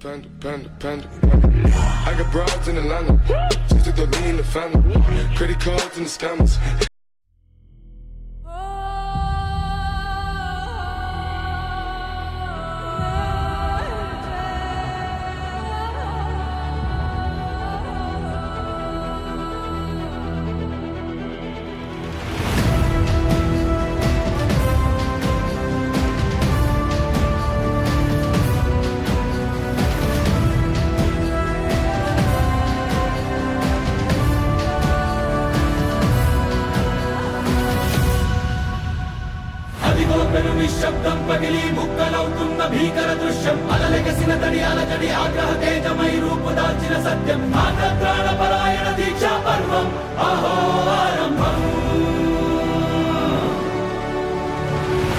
Panda, panda, panda, panda. I got broads in Atlanta. Just to me in the family. Credit cards and the scammers. నిశ్శబ్దం పగిలి ముక్కలవుతున్న భీకర దృశ్యం. అలలెగసిన తడి అలజడి ఆగ్రహ తేజమై రూపు దాల్చిన సత్యం. ఆగ్రత్రాణ పరాయణ దీక్షా పర్వం. అహో ఆరంభం.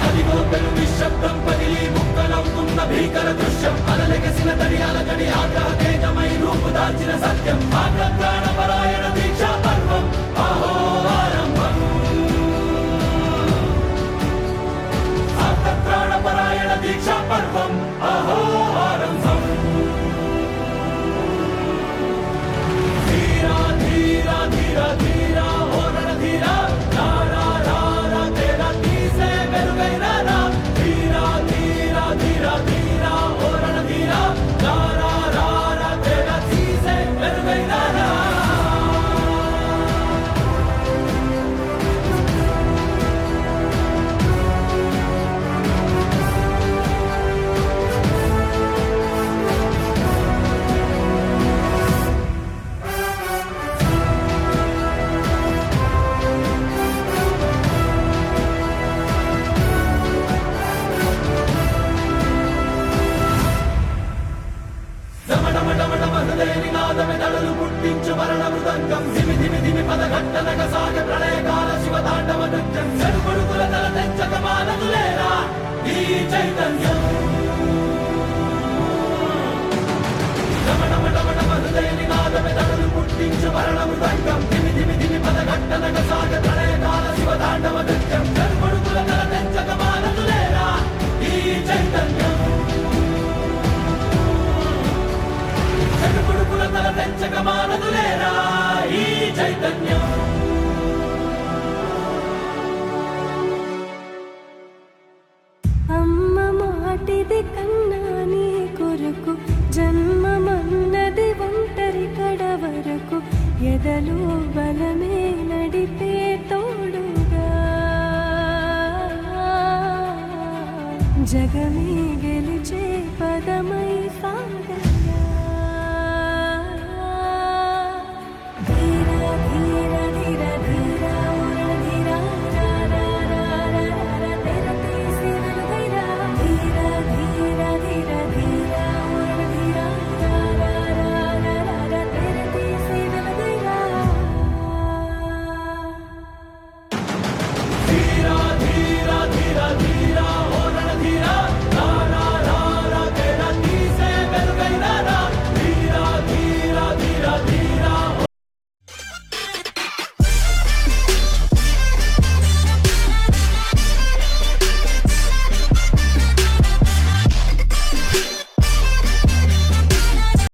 అదిగో నిశ్శబ్దం పగిలి ముక్కలవుతున్న భీకర దృశ్యం. అలలెగసిన తడి అలజడి ఆగ్రహ తేజమై రూపు దాల్చిన సత్యం. ఆగ్రత్రాణ పరాయణ నినాదమెదడలు పుట్టించు మరణ మృదంగం. దిమి దిమి దిమి పద పదఘట్టనగ సాగ ప్రళయకాల శివ తాండవ నృత్యం. చెడుకొడుకుల తల తెచ్చక మానదులేరా ఈ చైతన్యం. రమణమటమటమ హృదయ నినాదమెదడలు పుట్టించు మరణ మృదంగం. ధిమి ధిమి ధిమి పదఘట్టనగ సాగ ఆశలు బలమే నడిపే తోడుగా. జగమే గెలిచే పదమై సాగ.